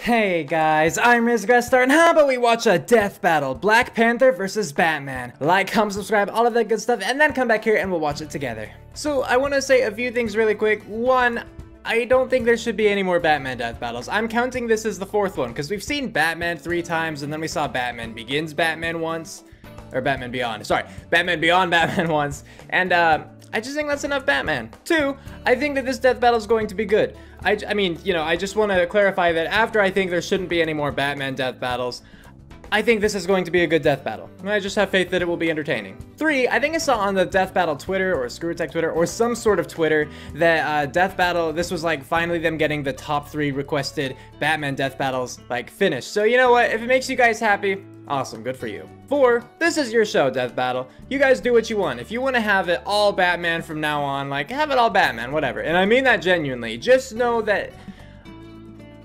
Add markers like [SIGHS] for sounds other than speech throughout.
Hey guys, I'm Ris Grestar, and how about we watch a death battle? Black Panther versus Batman. Like, comment, subscribe, all of that good stuff, and then come back here and we'll watch it together. So, I want to say a few things really quick. One, I don't think there should be any more Batman death battles. I'm counting this as the fourth one, because we've seen Batman three times, and then we saw Batman Begins Batman once, or Batman Beyond, sorry, Batman Beyond [LAUGHS] Batman once, and uh, I just think that's enough Batman. Two, I think that this death battle is going to be good. I, I mean, you know, I just want to clarify that after I think there shouldn't be any more Batman death battles, I think this is going to be a good death battle. I just have faith that it will be entertaining. Three, I think I saw on the Death Battle Twitter or Screw ScrewAttack Twitter or some sort of Twitter that uh, Death Battle, this was like finally them getting the top three requested Batman death battles like finished. So you know what, if it makes you guys happy, Awesome, good for you. Four, this is your show, Death Battle. You guys do what you want. If you want to have it all Batman from now on, like, have it all Batman, whatever. And I mean that genuinely. Just know that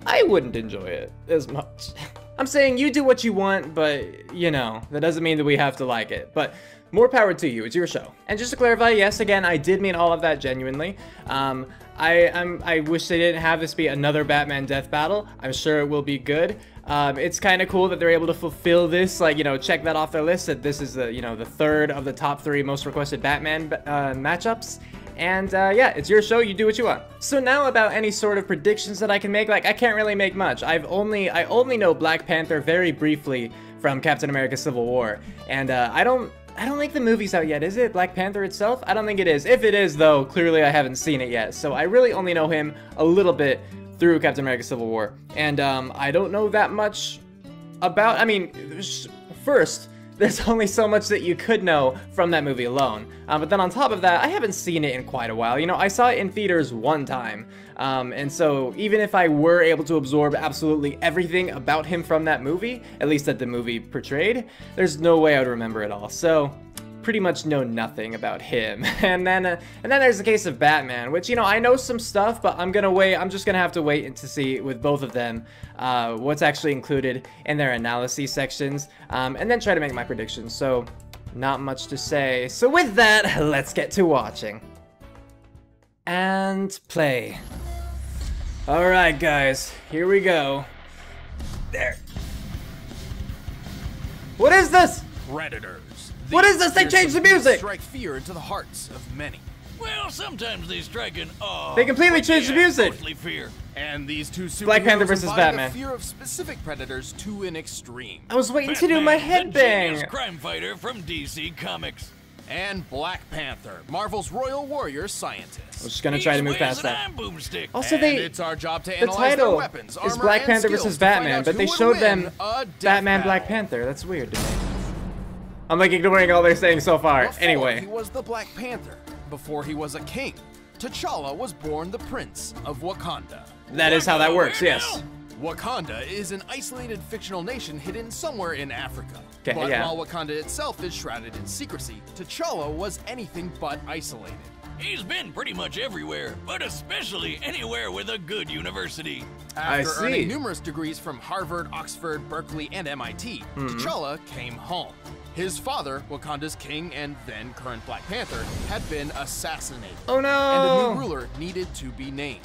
I wouldn't enjoy it as much. [LAUGHS] I'm saying you do what you want, but, you know, that doesn't mean that we have to like it. But more power to you, it's your show. And just to clarify, yes, again, I did mean all of that genuinely. Um, I, I'm, I wish they didn't have this be another Batman death battle. I'm sure it will be good. Um, it's kind of cool that they're able to fulfill this, like, you know, check that off their list, that this is the, you know, the third of the top three most requested Batman uh, matchups. And uh, yeah, it's your show, you do what you want. So now about any sort of predictions that I can make, like I can't really make much. I've only, I only know Black Panther very briefly from Captain America Civil War. And uh, I don't, I don't think the movie's out yet, is it? Black Panther itself? I don't think it is. If it is though, clearly I haven't seen it yet. So I really only know him a little bit through Captain America Civil War. And um, I don't know that much about, I mean, first, there's [LAUGHS] only so much that you could know from that movie alone. Um, but then on top of that, I haven't seen it in quite a while. You know, I saw it in theaters one time. Um, and so even if I were able to absorb absolutely everything about him from that movie, at least that the movie portrayed, there's no way I would remember it all. So pretty much know nothing about him. [LAUGHS] And then uh, and then there's the case of Batman, which you know I know some stuff, but I'm gonna wait. I'm just gonna have to wait and to see with both of them uh, what's actually included in their analysis sections, um, and then try to make my predictions. So not much to say. So with that, [LAUGHS] let's get to watching. And play. Alright guys, here we go. There. What is this? Predators. What is this? They changed the music! Strike fear into the hearts of many. Well, sometimes they strike an awe. Oh, they completely changed the music. Mostly fear. And these two Black Panther versus Batman. The fear of specific predators to an extreme. I was waiting to do my Batman, the headbang. genius crime fighter from DC Comics. And Black Panther, Marvel's royal warrior scientist. I was just gonna try to move past that. Boomstick. Also, and they- it's our job to The analyze title their weapons, is Black Panther versus Batman, but they showed them win a death Batman Black. Panther. That's weird to me. I'm like ignoring all they're saying so far. Before he was the Black Panther. Before he was a king. T'Challa was born the Prince of Wakanda. that is how that works, yes. Wakanda is an isolated fictional nation hidden somewhere in Africa. 'Kay, but yeah. while Wakanda itself is shrouded in secrecy, T'Challa was anything but isolated. He's been pretty much everywhere, but especially anywhere with a good university. I After see. earning numerous degrees from Harvard, Oxford, Berkeley, and MIT, Mm-hmm. T'Challa came home. His father, Wakanda's king and then current Black Panther, had been assassinated Oh no! and a new ruler needed to be named.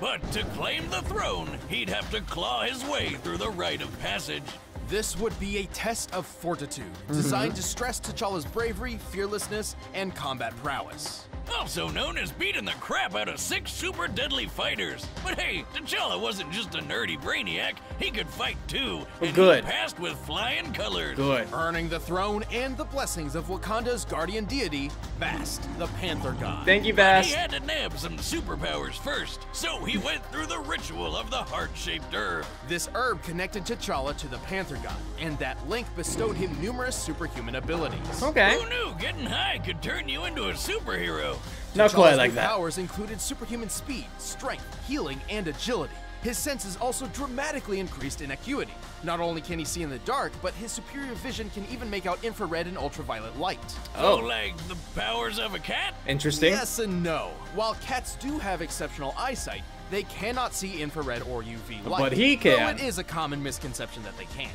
But to claim the throne, he'd have to claw his way through the rite of passage. This would be a test of fortitude, designed to stress T'Challa's bravery, fearlessness, and combat prowess. Also known as beating the crap out of six super deadly fighters. But hey, T'Challa wasn't just a nerdy brainiac, he could fight too. and he good. passed with flying colors. Good. Earning the throne and the blessings of Wakanda's guardian deity, Bast, the Panther God. Thank you, Bast! He had to nab some superpowers first, so he went through the ritual of the heart-shaped herb. This herb connected T'Challa to the Panther God, and that link bestowed him numerous superhuman abilities. Okay. Who knew getting high could turn you into a superhero? Not quite T'Challa's like that. powers included superhuman speed, strength, healing, and agility. His senses also dramatically increased in acuity. Not only can he see in the dark, but his superior vision can even make out infrared and ultraviolet light. Oh. oh like the powers of a cat? Interesting. Yes and no. While cats do have exceptional eyesight, they cannot see infrared or UV light. But he can. Though can. it is a common misconception that they can.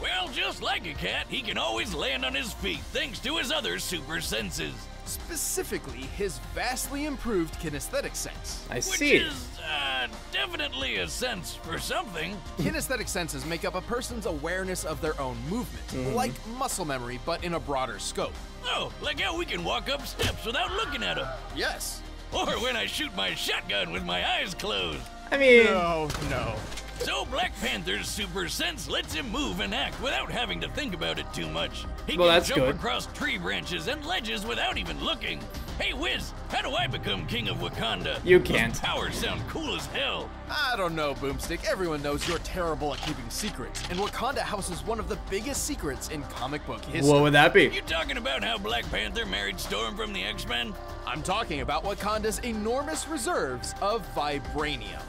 Well, just like a cat, he can always land on his feet thanks to his other super senses. Specifically, his vastly improved kinesthetic sense. I see. Which is, uh, definitely a sense for something. Kinesthetic senses make up a person's awareness of their own movement, like muscle memory, but in a broader scope. Oh, like how we can walk up steps without looking at them. Yes. Or when I shoot my shotgun with my eyes closed. I mean, No, no. So Black Panther's super sense lets him move and act without having to think about it too much. He Well, can that's jump good. across tree branches and ledges without even looking. Hey Wiz, how do I become king of Wakanda? You can't. powers sound cool as hell. I don't know, Boomstick. Everyone knows you're terrible at keeping secrets, and Wakanda houses one of the biggest secrets in comic book history. what would that be? You talking about how Black Panther married Storm from the X-Men? I'm talking about Wakanda's enormous reserves of vibranium.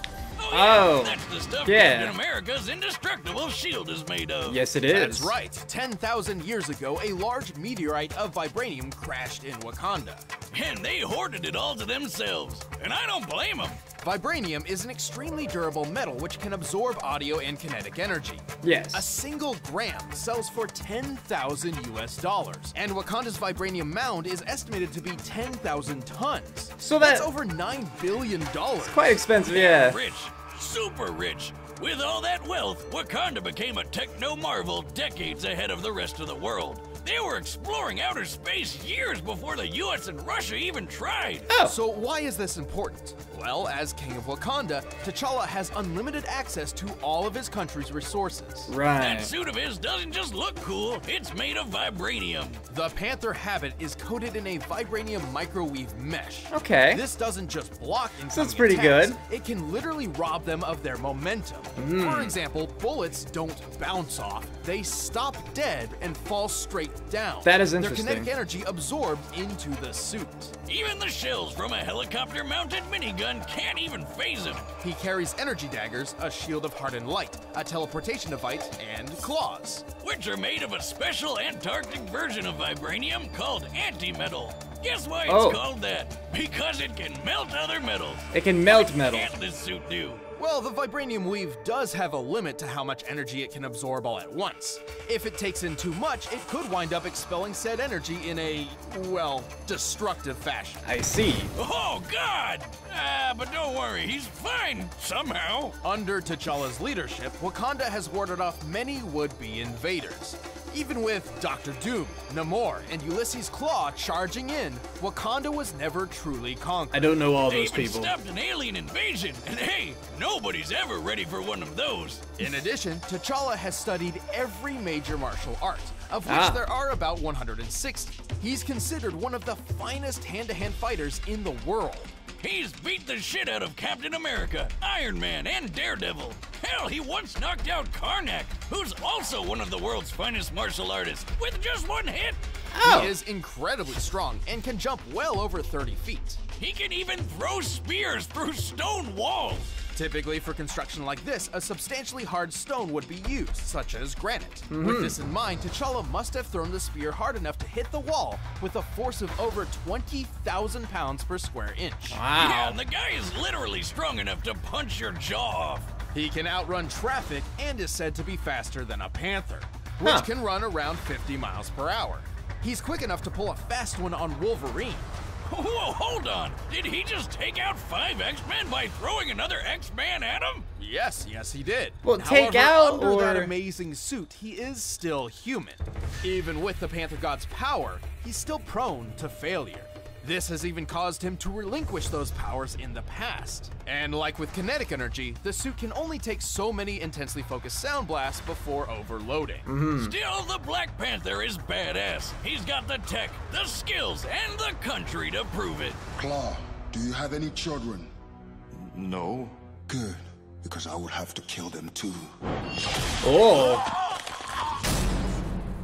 Oh, yeah, Oh, that's the stuff yeah. Captain America's indestructible shield is made of. Yes, it is. That's right. 10,000 years ago, a large meteorite of vibranium crashed in Wakanda. And they hoarded it all to themselves. And I don't blame them. Vibranium is an extremely durable metal which can absorb audio and kinetic energy. Yes. A single gram sells for 10,000 US dollars, and Wakanda's vibranium mound is estimated to be 10,000 tons. So That's over 9 billion dollars. Quite expensive, yeah. Rich, super rich. With all that wealth, Wakanda became a techno marvel decades ahead of the rest of the world. They were exploring outer space years before the US and Russia even tried. Oh, So why is this important? Well, as King of Wakanda, T'Challa has unlimited access to all of his country's resources. Right. That suit of his doesn't just look cool, it's made of vibranium. The Panther habit is coated in a vibranium microwave mesh. Okay. This doesn't just block incoming that's pretty attacks, good. It can literally rob them of their momentum. Hmm. For example, bullets don't bounce off. They stop dead and fall straight down. That is Their kinetic energy absorbed into the suit. Even the shells from a helicopter mounted minigun can't even faze him. He carries energy daggers, a shield of hardened light, a teleportation device, and claws. which are made of a special Antarctic version of vibranium called antimetal. Guess why it's Oh. called that? Because it can melt other metals. It can melt metal. Can't this suit do? Well, the vibranium weave does have a limit to how much energy it can absorb all at once. If it takes in too much, it could wind up expelling said energy in a, well, destructive fashion. I see. Oh God! Ah, but don't worry, he's fine somehow. Under T'Challa's leadership, Wakanda has warded off many would-be invaders. Even with Doctor Doom, Namor, and Ulysses Klaw charging in, Wakanda was never truly conquered. I don't know all They those even people. stopped an alien invasion, and hey, nobody's ever ready for one of those. In addition, T'Challa has studied every major martial art, of which Ah. there are about 160. He's considered one of the finest hand-to-hand fighters in the world. He's beat the shit out of Captain America, Iron Man, and Daredevil. Hell, he once knocked out Karnak, who's also one of the world's finest martial artists, with just one hit. Oh. He is incredibly strong and can jump well over 30 feet. He can even throw spears through stone walls. Typically, for construction like this, a substantially hard stone would be used, such as granite. Mm-hmm. With this in mind, T'Challa must have thrown the spear hard enough to hit the wall with a force of over 20,000 pounds per square inch. Wow. Yeah, and the guy is literally strong enough to punch your jaw off. He can outrun traffic and is said to be faster than a panther, which Huh. can run around 50 miles per hour. He's quick enough to pull a fast one on Wolverine. Whoa, hold on. Did he just take out five X-Men by throwing another X-Man at him? Yes, yes, he did. Well, take However, out under that or- amazing suit, he is still human. Even with the Panther God's power, he's still prone to failure. This has even caused him to relinquish those powers in the past. And like with kinetic energy, the suit can only take so many intensely focused sound blasts before overloading. Mm-hmm. Still, the Black Panther is badass. He's got the tech, the skills, and the country to prove it. Klaw, do you have any children? No. Good, because I would have to kill them too. Oh.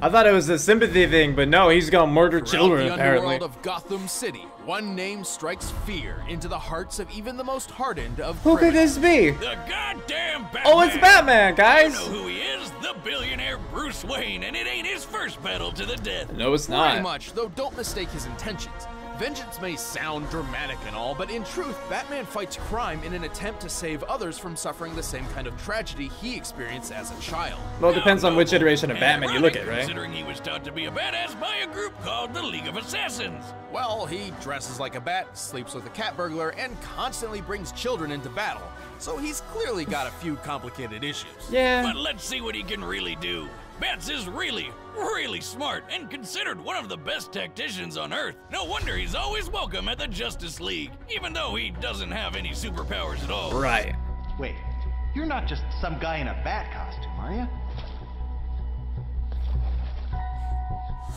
I thought it was a sympathy thing, but no, he's gonna murder Throughout children the apparently. of Gotham City, one name strikes fear into the hearts of even the most hardened of Who could this be? The goddamn Batman! Oh, it's Batman, guys! You know who he is? The billionaire Bruce Wayne, and it ain't his first battle to the death. No, it's not. Pretty much, though don't mistake his intentions. Vengeance may sound dramatic and all, but in truth, Batman fights crime in an attempt to save others from suffering the same kind of tragedy he experienced as a child. Well, it depends on which iteration of Batman you look at, right? Considering he was taught to be a badass by a group called the League of Assassins. Well, he dresses like a bat, sleeps with a cat burglar, and constantly brings children into battle. so he's clearly got a few complicated issues. Yeah. But let's see what he can really do. Bats is really, really smart and considered one of the best tacticians on Earth. No wonder he's always welcome at the Justice League, even though he doesn't have any superpowers at all. Right. Wait, you're not just some guy in a bat costume, are you?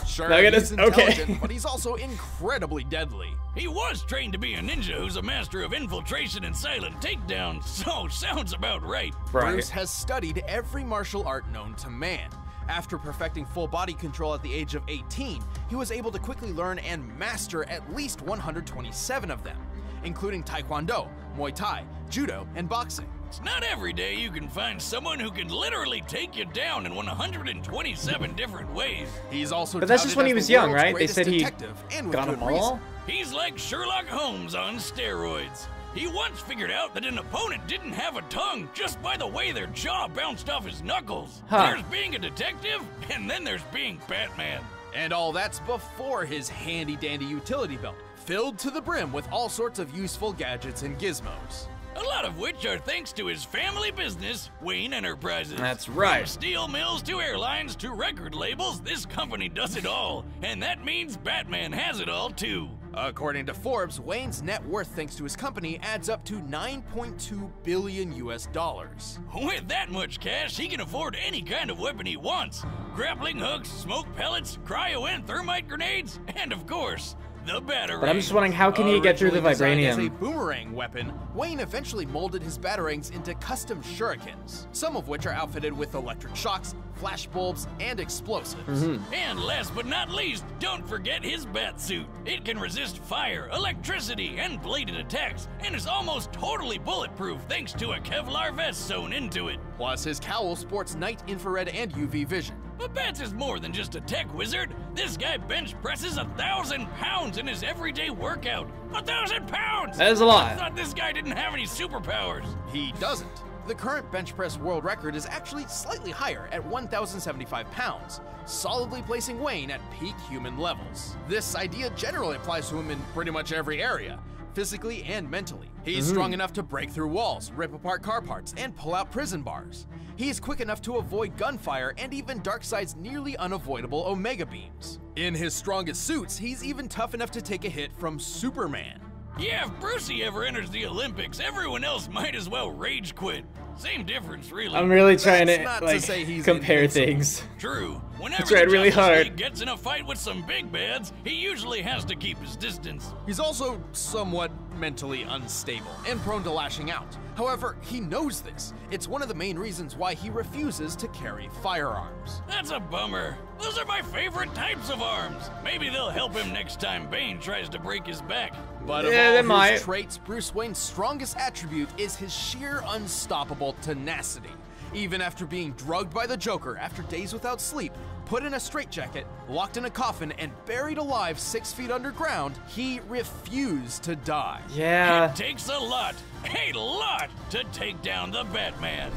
Sure, Look he's this- okay. intelligent, [LAUGHS] but he's also incredibly deadly. He was trained to be a ninja who's a master of infiltration and silent takedown, so [LAUGHS] oh, sounds about right. Right. Bruce has studied every martial art known to man. After perfecting full body control at the age of 18, he was able to quickly learn and master at least 127 of them, including Taekwondo, Muay Thai, Judo, and boxing. It's not every day you can find someone who can literally take you down in 127 different ways. He's also But that's just when he was young, right? They said he detective, and with Got good them reason. all? He's like Sherlock Holmes on steroids. He once figured out that an opponent didn't have a tongue just by the way their jaw bounced off his knuckles. Huh. There's being a detective, and then there's being Batman. And all that's before his handy dandy utility belt, filled to the brim with all sorts of useful gadgets and gizmos. A lot of which are thanks to his family business, Wayne Enterprises. That's right. From steel mills to airlines to record labels, this company does it all. And that means Batman has it all too. According to Forbes, Wayne's net worth thanks to his company adds up to 9.2 billion US dollars. With that much cash, he can afford any kind of weapon he wants grappling hooks, smoke pellets, cryo and thermite grenades, and of course, the. But I'm just wondering, how can he get through the designed As a boomerang weapon, Wayne eventually molded his batarangs into custom shurikens, some of which are outfitted with electric shocks, flash bulbs, and explosives. Mm-hmm. And last but not least, don't forget his bat suit. It can resist fire, electricity, and bladed attacks, and is almost totally bulletproof thanks to a Kevlar vest sewn into it. Plus, his cowl sports night infrared and UV vision. But Bats is more than just a tech wizard. This guy bench presses a thousand pounds in his everyday workout. A thousand pounds! That is a lot. I thought this guy didn't have any superpowers. He doesn't. The current bench press world record is actually slightly higher at 1,075 pounds, solidly placing Wayne at peak human levels. This idea generally applies to him in pretty much every area, physically and mentally. He's mm-hmm. strong enough to break through walls, rip apart car parts, and pull out prison bars. He's quick enough to avoid gunfire and even Darkseid's nearly unavoidable Omega beams. In his strongest suits, he's even tough enough to take a hit from Superman. Yeah, if Brucey ever enters the Olympics, everyone else might as well rage quit. Same difference, really. I'm really trying That's to not to say he's compare invincible. things. True. Whenever tried really hard. League gets in a fight with some big bads, he usually has to keep his distance. He's also somewhat mentally unstable and prone to lashing out. However, he knows this. It's one of the main reasons why he refuses to carry firearms. That's a bummer. Those are my favorite types of arms. Maybe they'll help him next time Bane tries to break his back. But Yeah, of all might. his traits, Bruce Wayne's strongest attribute is his sheer unstoppable tenacity. Even after being drugged by the Joker after days without sleep, put in a straitjacket, locked in a coffin, and buried alive six feet underground, he refused to die. Yeah. It takes a lot, a lot, to take down the Batman.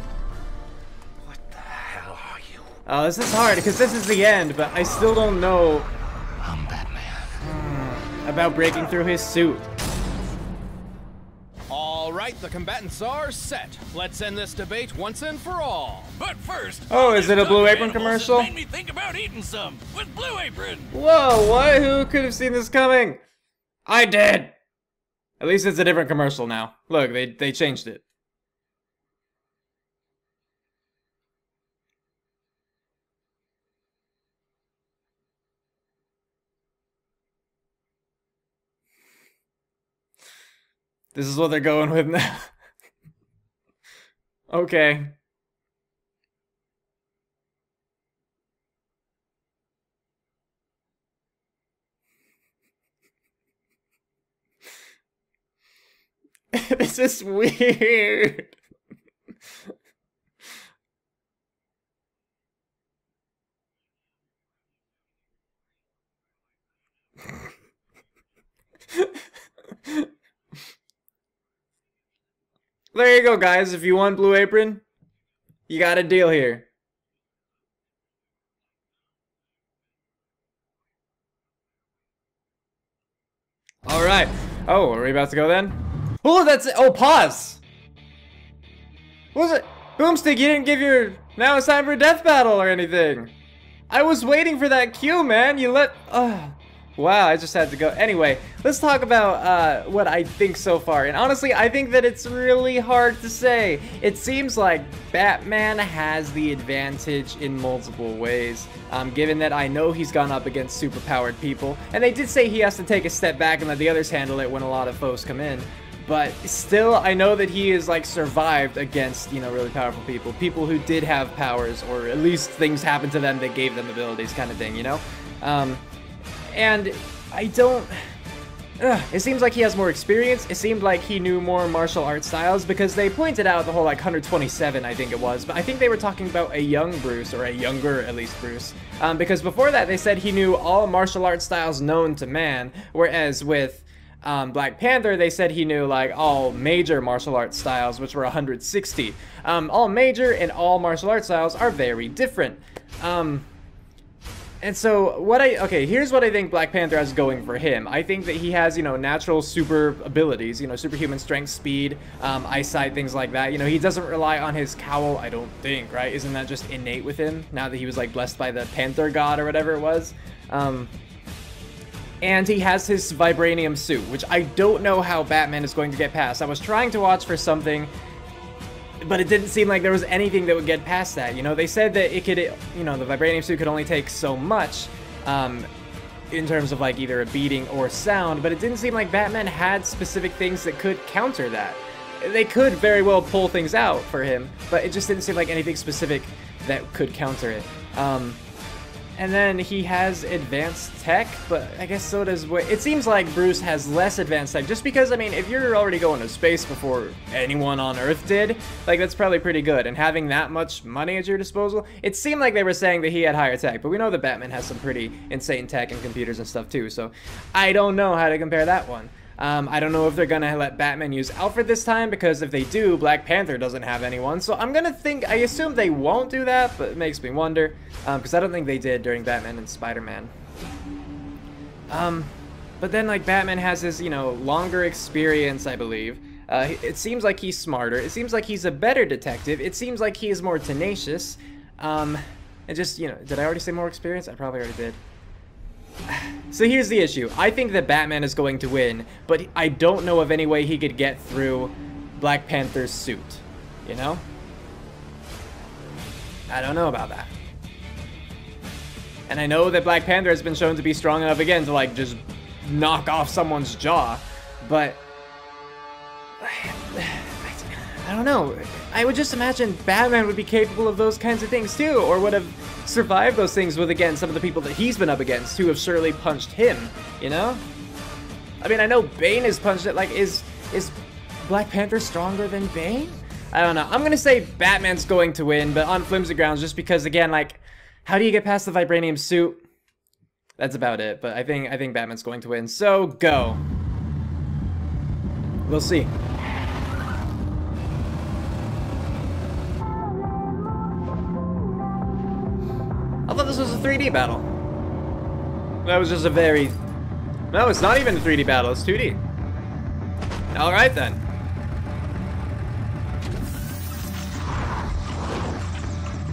What the hell are you? Oh, this is hard because this is the end, but I still don't know. About breaking through his suit. All right, the combatants are set. Let's end this debate once and for all. But first, Oh, is it a Blue Apron commercial? Made me think about eating some with Blue Apron. Whoa, what? Who could have seen this coming? I did. At least it's a different commercial now. Look, they they changed it. This is what they're going with now. [LAUGHS] okay. [LAUGHS] this is weird. [LAUGHS] there you go, guys. If you want Blue Apron, you got a deal here. All right. Oh, are we about to go then? Oh, that's it. Oh, pause. Was it? Boomstick, you didn't give your now it's time for death battle or anything. I was waiting for that cue, man. You let. Oh. Wow, I just had to go. Anyway, let's talk about uh, what I think so far. And honestly, I think that it's really hard to say. It seems like Batman has the advantage in multiple ways, um, given that I know he's gone up against superpowered people. And they did say he has to take a step back and let the others handle it when a lot of foes come in. But still, I know that he has like survived against, you know, really powerful people. People who did have powers, or at least things happened to them that gave them abilities kind of thing, you know? Um, and I don't... Ugh, it seems like he has more experience. It seemed like he knew more martial art styles because they pointed out the whole like 127, I think it was. But I think they were talking about a young Bruce, or a younger, at least, Bruce. Um, because before that, they said he knew all martial art styles known to man. Whereas with um, Black Panther, they said he knew like all major martial arts styles, which were 160. Um, all major and all martial arts styles are very different. Um, and so what I okay, here's what I think Black Panther has going for him. I think that he has you know natural super abilities, you know superhuman strength, speed, um, eyesight, things like that. You know he doesn't rely on his cowl. I don't think right. Isn't that just innate with him now that he was like blessed by the Panther God or whatever it was? Um, and he has his vibranium suit, which I don't know how Batman is going to get past. I was trying to watch for something but it didn't seem like there was anything that would get past that. You know, they said that it could, you know, the vibranium suit could only take so much um, in terms of like either a beating or sound, but it didn't seem like Batman had specific things that could counter that. They could very well pull things out for him, but it just didn't seem like anything specific that could counter it. Um, and then he has advanced tech, but I guess so does... It seems like Bruce has less advanced tech, just because, I mean, if you're already going to space before anyone on Earth did, like, that's probably pretty good. And having that much money at your disposal, it seemed like they were saying that he had higher tech, but we know that Batman has some pretty insane tech and computers and stuff, too, so I don't know how to compare that one. Um, I don't know if they're gonna let Batman use Alfred this time, because if they do, Black Panther doesn't have anyone. So I'm gonna think, I assume they won't do that, but it makes me wonder, because um, I don't think they did during Batman and Spider-Man. Um, but then, like, Batman has his, you know, longer experience, I believe. Uh, it seems like he's smarter. It seems like he's a better detective. It seems like he is more tenacious. Um, and just, you know, did I already say more experience? I probably already did. So here's the issue. I think that Batman is going to win, but I don't know of any way he could get through Black Panther's suit. You know? I don't know about that. And I know that Black Panther has been shown to be strong enough again to like just knock off someone's jaw, but [SIGHS] I don't know. I would just imagine Batman would be capable of those kinds of things too, or would have survived those things with, again, some of the people that he's been up against who have surely punched him, you know? I mean, I know Bane has punched it, like, is, is Black Panther stronger than Bane? I don't know. I'm gonna say Batman's going to win, but on flimsy grounds, just because, again, like, how do you get past the vibranium suit? That's about it, but I think I think Batman's going to win. So go. We'll see. 3D battle. That was just a very... No, it's not even a 3D battle, it's 2D. Alright then.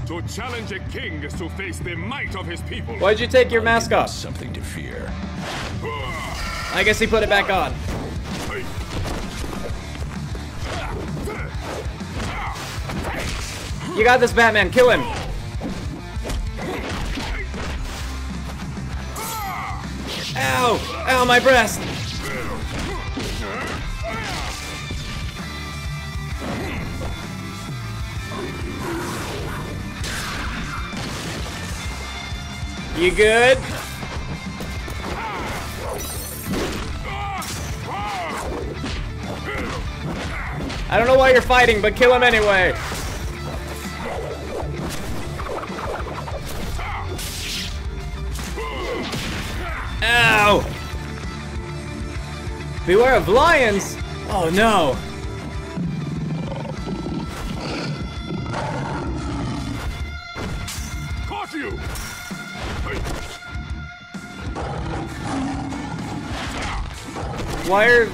To challenge a king is to face the might of his people. Why'd you take your mask off? Something to fear. I guess he put it back on. You got this, Batman. Kill him. Ow! Ow, my breast! You good? I don't know why you're fighting, but kill him anyway. Ow! Beware of lions! Oh no! Caught you! Why are...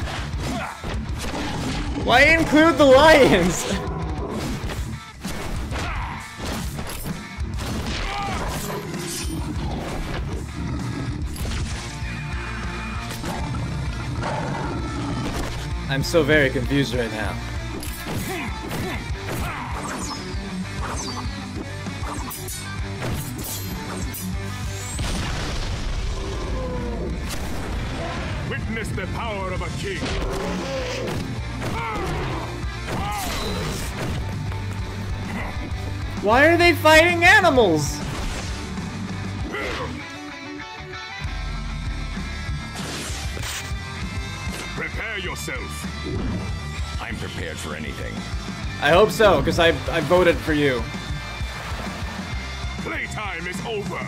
Why include the lions? [LAUGHS] so very confused right now. Witness the power of a king. Why are they fighting animals? Prepare yourself. I'm prepared for anything. I hope so, because I, I voted for you. Playtime is over.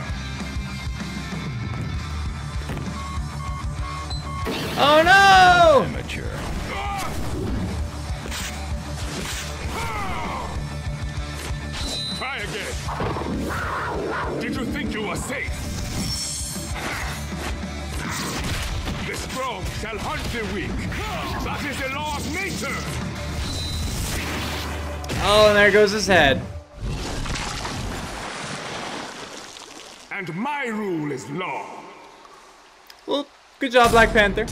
Oh no! Amateur. Try again. Did you think you were safe? The strong shall hunt the weak. That is the law of nature. Oh, and there goes his head. And my rule is law. Well, good job, Black Panther.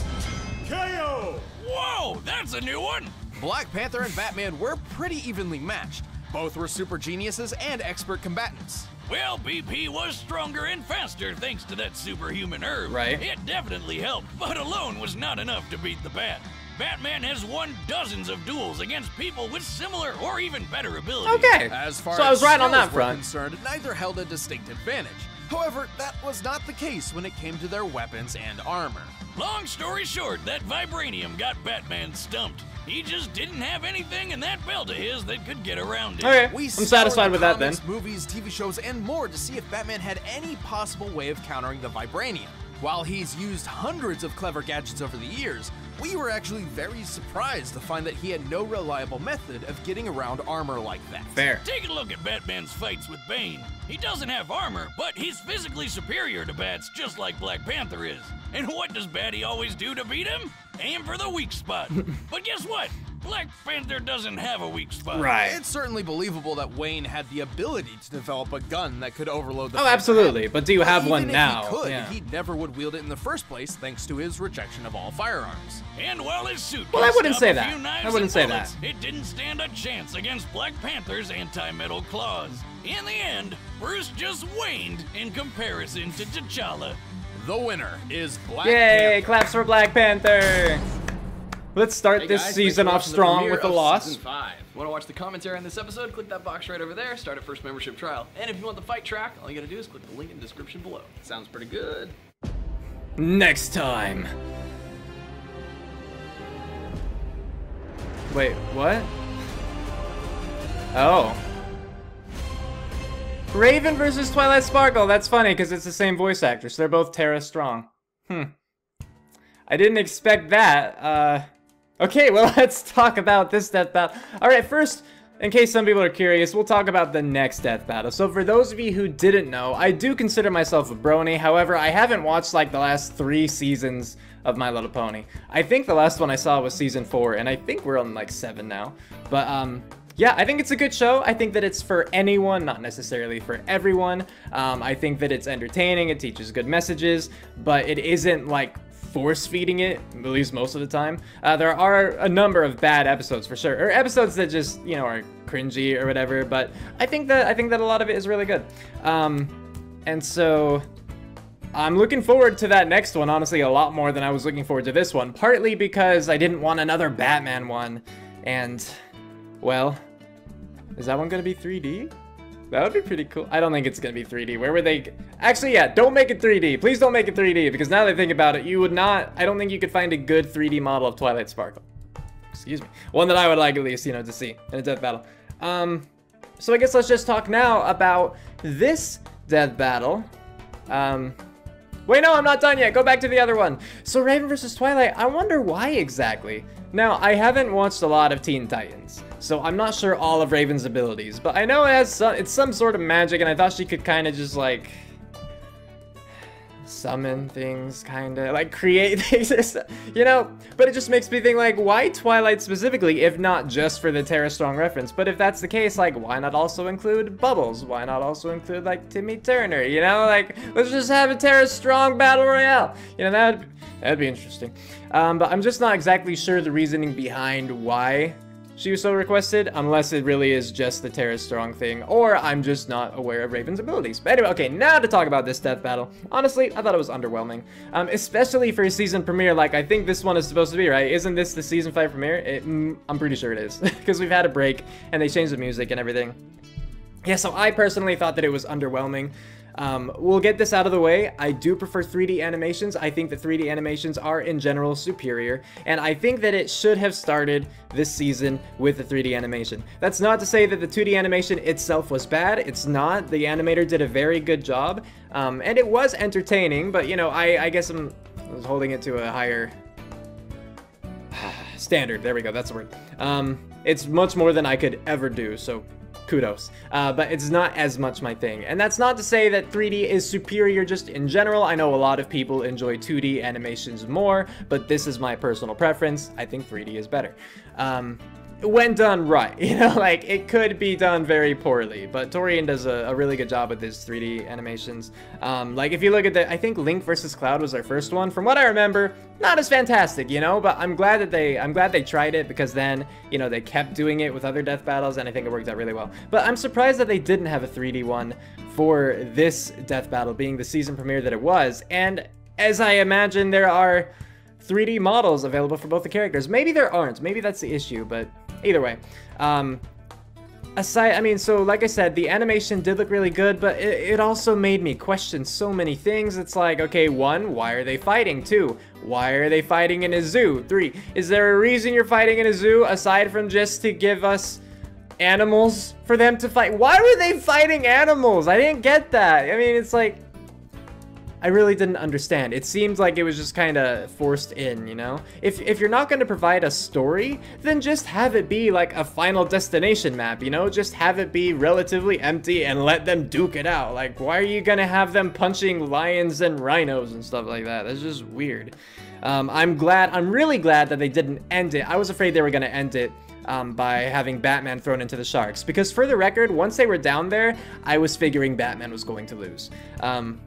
KO! Whoa, that's a new one. Black Panther and Batman were pretty evenly matched. Both were super geniuses and expert combatants. Well, BP was stronger and faster thanks to that superhuman herb. Right. It definitely helped, but alone was not enough to beat the Bat. Batman has won dozens of duels against people with similar or even better abilities. Okay. As far so as I was right on skills that were front. concerned, neither held a distinct advantage. However, that was not the case when it came to their weapons and armor. Long story short, that vibranium got Batman stumped. He just didn't have anything in that belt of his that could get around it. Okay, We I'm satisfied the with that then. Movies, TV shows, and more to see if Batman had any possible way of countering the vibranium. While he's used hundreds of clever gadgets over the years, we were actually very surprised to find that he had no reliable method of getting around armor like that. Fair. Take a look at Batman's fights with Bane. He doesn't have armor, but he's physically superior to Bats, just like Black Panther is. And what does Batty always do to beat him? Aim for the weak spot. [LAUGHS] but guess what? Black Panther doesn't have a weak spot. Right. It's certainly believable that Wayne had the ability to develop a gun that could overload the Oh, absolutely. head. But do you have even one if now? He could, Yeah. he never would wield it in the first place thanks to his rejection of all firearms. And while his suit Well, can I wouldn't say a that. few knives I wouldn't say bullets, that. It didn't stand a chance against Black Panther's anti-metal claws. In the end, Bruce just waned in comparison to T'Challa. The winner is Black Yay! Panther. Claps for Black Panther. Let's start Hey this guys, season off strong with a loss. Season 5. Want to watch the commentary on this episode? Click that box right over there, start a first membership trial. And if you want the fight track, all you gotta do is click the link in the description below. Sounds pretty good. Next time. Wait, what? Oh. Raven versus Twilight Sparkle. That's funny because it's the same voice actress. They're both Tara Strong. Hmm. I didn't expect that. Uh, okay, well, [LAUGHS] let's talk about this death battle. All right, first, in case some people are curious, we'll talk about the next death battle. So for those of you who didn't know, I do consider myself a brony. However, I haven't watched like the last three seasons of My Little Pony. I think the last one I saw was season four, and I think we're on like seven now. But um, yeah, I think it's a good show. I think that it's for anyone, not necessarily for everyone. Um, I think that it's entertaining, it teaches good messages, but it isn't like force feeding it, at least most of the time. Uh, there are a number of bad episodes for sure, or episodes that just you know are cringy or whatever. But I think that I think that a lot of it is really good. Um, and so I'm looking forward to that next one, honestly, a lot more than I was looking forward to this one. Partly because I didn't want another Batman one, and well, is that one gonna be 3D? That would be pretty cool. I don't think it's gonna be 3D. Where would they? Actually, yeah, don't make it 3D. Please don't make it 3D because now that I think about it, you would not. I don't think you could find a good 3D model of Twilight Sparkle. Excuse me. One that I would like at least, you know, to see in a death battle. Um, so I guess let's just talk now about this death battle. Um, Wait, no, I'm not done yet. Go back to the other one. So Raven versus Twilight, I wonder why exactly. Now, I haven't watched a lot of Teen Titans, so I'm not sure all of Raven's abilities, but I know it has some, it's some sort of magic, and I thought she could kind of just like summon things, kind of like create [LAUGHS] things, you know. But it just makes me think like, why Twilight specifically, if not just for the Tara Strong reference? But if that's the case, like, why not also include Bubbles? Why not also include like Timmy Turner? You know, like let's just have a Tara Strong battle royale. You know that That'd be interesting. Um, but I'm just not exactly sure the reasoning behind why she was so requested, unless it really is just the Tara Strong thing, or I'm just not aware of Raven's abilities. But anyway, okay, now to talk about this death battle. Honestly, I thought it was underwhelming, um, especially for a season premiere. Like I think this one is supposed to be right. Isn't this the season five premiere? It, mm, I'm pretty sure it is, [LAUGHS] because we've had a break and they changed the music and everything. Yeah, so I personally thought that it was underwhelming. Um, we'll get this out of the way. I do prefer 3D animations. I think that 3D animations are in general superior, and I think that it should have started this season with the 3D animation. That's not to say that the 2D animation itself was bad. It's not. The animator did a very good job, um, and it was entertaining, but you know, I, I guess I'm holding it to a higher [SIGHS] standard. There we go. That's the word. Um, it's much more than I could ever do, so kudos. Uh, but it's not as much my thing. And that's not to say that 3D is superior just in general. I know a lot of people enjoy 2D animations more, but this is my personal preference. I think 3D is better. Um, when done right. [LAUGHS] You know, like it could be done very poorly, but Torrian does a, a really good job with his 3D animations. Um, like if you look at the, I think Link versus Cloud was their first one. From what I remember, not as fantastic, you know, but I'm glad that they, I'm glad they tried it because then, you know, they kept doing it with other death battles and I think it worked out really well. But I'm surprised that they didn't have a 3D one for this death battle being the season premiere that it was. And as I imagine, there are 3D models available for both the characters. Maybe there aren't. Maybe that's the issue, but Either way. Um, aside, I mean, so like I said, the animation did look really good, but it, it, also made me question so many things. It's like, okay, one, why are they fighting? Two, why are they fighting in a zoo? Three, is there a reason you're fighting in a zoo aside from just to give us animals for them to fight? Why were they fighting animals? I didn't get that. I mean, it's like, I really didn't understand. It seemed like it was just kind of forced in, you know? If, if you're not going to provide a story, then just have it be like a final destination map, you know? Just have it be relatively empty and let them duke it out. Like, why are you going to have them punching lions and rhinos and stuff like that? That's just weird. Um, I'm glad, I'm really glad that they didn't end it. I was afraid they were going to end it um, by having Batman thrown into the sharks. Because for the record, once they were down there, I was figuring Batman was going to lose. Um,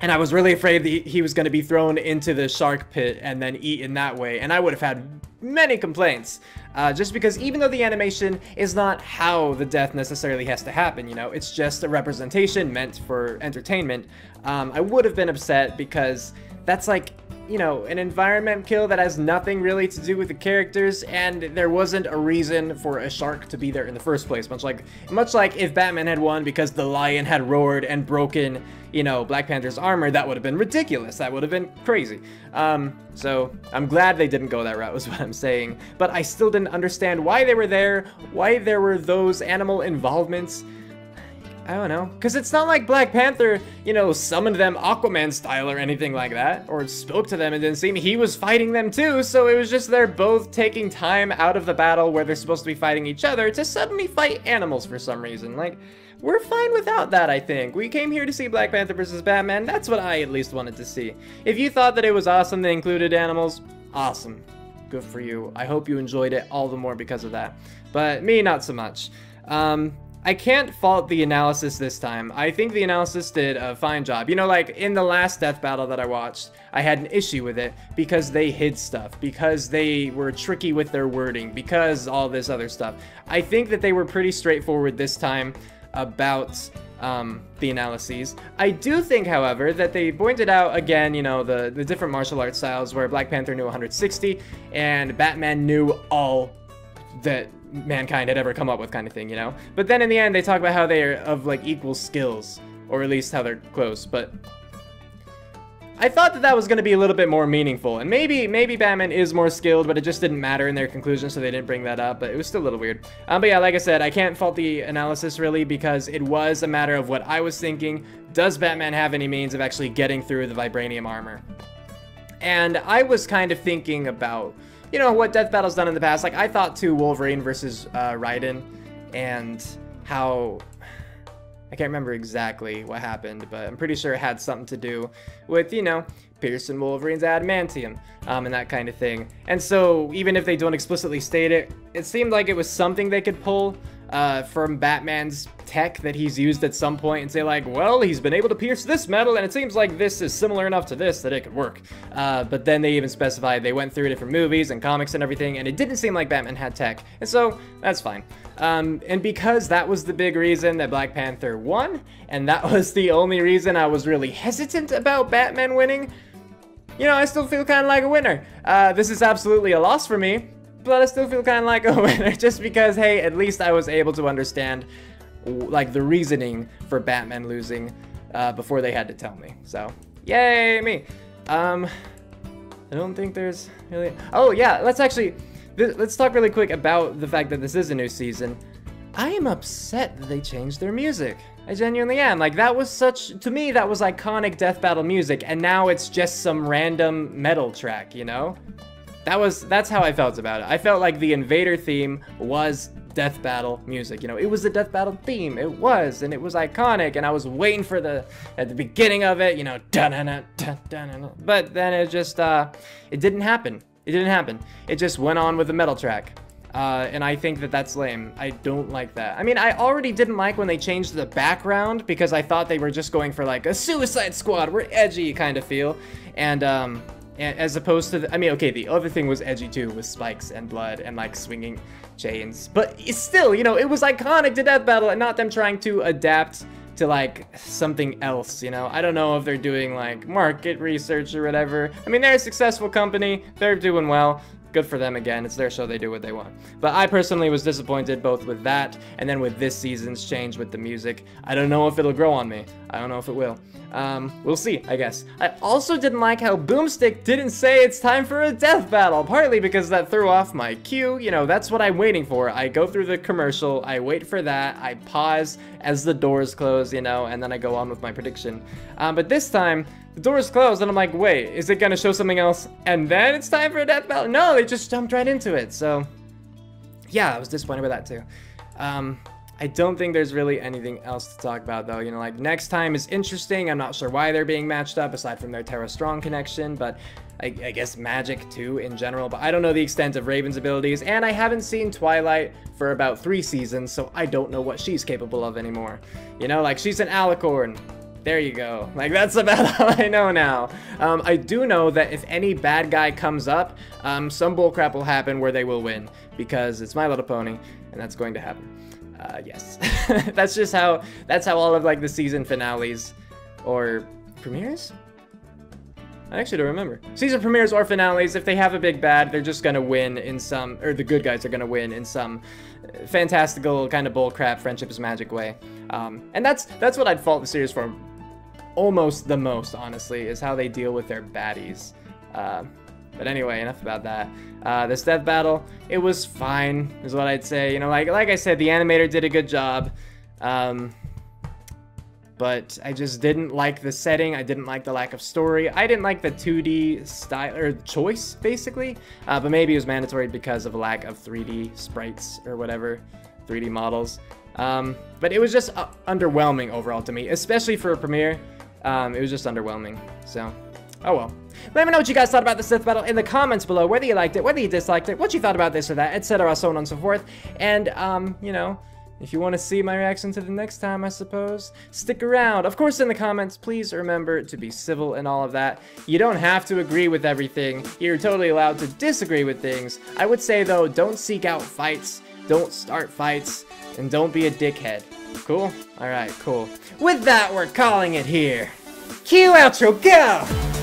and I was really afraid that he was going to be thrown into the shark pit and then eaten that way. And I would have had many complaints. Uh, just because even though the animation is not how the death necessarily has to happen, you know, it's just a representation meant for entertainment, um, I would have been upset because that's like you know, an environment kill that has nothing really to do with the characters, and there wasn't a reason for a shark to be there in the first place. Much like, much like if Batman had won because the lion had roared and broken, you know, Black Panther's armor, that would have been ridiculous. That would have been crazy. Um, so I'm glad they didn't go that route, [LAUGHS] was what I'm saying. But I still didn't understand why they were there, why there were those animal involvements. I don't know. Because it's not like Black Panther, you know, summoned them Aquaman style or anything like that. Or spoke to them and didn't seem he was fighting them too. So it was just they're both taking time out of the battle where they're supposed to be fighting each other to suddenly fight animals for some reason. Like, we're fine without that, I think. We came here to see Black Panther versus Batman. That's what I at least wanted to see. If you thought that it was awesome they included animals, awesome. Good for you. I hope you enjoyed it all the more because of that. But me, not so much. Um, I can't fault the analysis this time. I think the analysis did a fine job. You know, like in the last death battle that I watched, I had an issue with it because they hid stuff, because they were tricky with their wording, because all this other stuff. I think that they were pretty straightforward this time about um, the analyses. I do think, however, that they pointed out again, you know, the, the different martial arts styles where Black Panther knew 160 and Batman knew all that mankind had ever come up with kind of thing, you know? But then in the end, they talk about how they are of, like, equal skills, or at least how they're close, but... I thought that that was going to be a little bit more meaningful, and maybe maybe Batman is more skilled, but it just didn't matter in their conclusion, so they didn't bring that up, but it was still a little weird. Um, but yeah, like I said, I can't fault the analysis, really, because it was a matter of what I was thinking. Does Batman have any means of actually getting through the Vibranium armor? And I was kind of thinking about you know, what Death Battle's done in the past. Like, I thought too Wolverine versus uh, Raiden and how... I can't remember exactly what happened, but I'm pretty sure it had something to do with, you know, Pearson Wolverine's adamantium um, and that kind of thing. And so, even if they don't explicitly state it, it seemed like it was something they could pull. uh, from Batman's tech that he's used at some point and say like, well, he's been able to pierce this metal and it seems like this is similar enough to this that it could work. Uh, but then they even specified they went through different movies and comics and everything and it didn't seem like Batman had tech. And so that's fine. Um, and because that was the big reason that Black Panther won, and that [LAUGHS] was the only reason I was really hesitant about Batman winning, you know, I still feel kind of like a winner. Uh, this is absolutely a loss for me, but I still feel kind of like a [LAUGHS] winner just because, hey, at least I was able to understand like the reasoning for Batman losing uh, before they had to tell me. So, yay me. Um, I don't think there's really. Oh yeah, let's actually let's talk really quick about the fact that this is a new season. I am upset that they changed their music. I genuinely am. Like, that was such, to me, that was iconic death battle music, and now it's just some random metal track, you know? That was, that's how I felt about it. I felt like the Invader theme was death battle music, you know? It was the death battle theme, it was, and it was iconic, and I was waiting for the, at the beginning of it, you know, but then it just, uh, it didn't happen. It didn't happen. It just went on with the metal track. Uh, and I think that that's lame. I don't like that. I mean, I already didn't like when they changed the background because I thought they were just going for like a Suicide Squad, we're edgy kind of feel. And, um, as opposed to, the, I mean, okay, the other thing was edgy too, with spikes and blood and like swinging chains. But still, you know, it was iconic to Death Battle and not them trying to adapt to like something else, you know? I don't know if they're doing like market research or whatever. I mean, they're a successful company, they're doing well, good for them again. It's their show, they do what they want. But I personally was disappointed both with that and then with this season's change with the music. I don't know if it'll grow on me. I don't know if it will. Um, we'll see, I guess. I also didn't like how Boomstick didn't say it's time for a death battle, partly because that threw off my cue. You know, that's what I'm waiting for. I go through the commercial, I wait for that, I pause as the doors close, you know, and then I go on with my prediction. Um, but this time, the door is closed, and I'm like, wait, is it gonna show something else? And then it's time for a death battle? No, they just jumped right into it, so... Yeah, I was disappointed with that too. Um, I don't think there's really anything else to talk about though. You know, like next time is interesting. I'm not sure why they're being matched up aside from their Tara Strong connection, but I, I, guess magic too in general. But I don't know the extent of Raven's abilities, and I haven't seen Twilight for about three seasons, so I don't know what she's capable of anymore. You know, like she's an alicorn. There you go. Like, that's about [LAUGHS] all I know now. Um, I do know that if any bad guy comes up, um, some bullcrap will happen where they will win. Because it's My Little Pony, and that's going to happen. Uh, yes. [LAUGHS] that's just how, that's how all of, like, the season finales, or premieres? I actually don't remember. Season premieres or finales, if they have a big bad, they're just gonna win in some, or the good guys are gonna win in some fantastical kind of bullcrap friendship is magic way. Um, and that's that's what I'd fault the series for almost the most, honestly, is how they deal with their baddies. Uh, but anyway, enough about that. Uh, this death battle, it was fine, is what I'd say. You know, like like I said, the animator did a good job. Um, but I just didn't like the setting. I didn't like the lack of story. I didn't like the 2D style or choice, basically. Uh, but maybe it was mandatory because of a lack of 3D sprites or whatever, 3D models. Um, but it was just uh, underwhelming overall to me, especially for a premiere. Um, it was just underwhelming. So, oh well. Let me know what you guys thought about the Sith battle in the comments below, whether you liked it, whether you disliked it, what you thought about this or that, etc., so on and so forth. And, um, you know, if you want to see my reaction to the next time, I suppose, stick around. Of course, in the comments, please remember to be civil and all of that. You don't have to agree with everything. You're totally allowed to disagree with things. I would say, though, don't seek out fights, don't start fights, and don't be a dickhead. Cool? Alright, cool. With that, we're calling it here. Cue outro, go!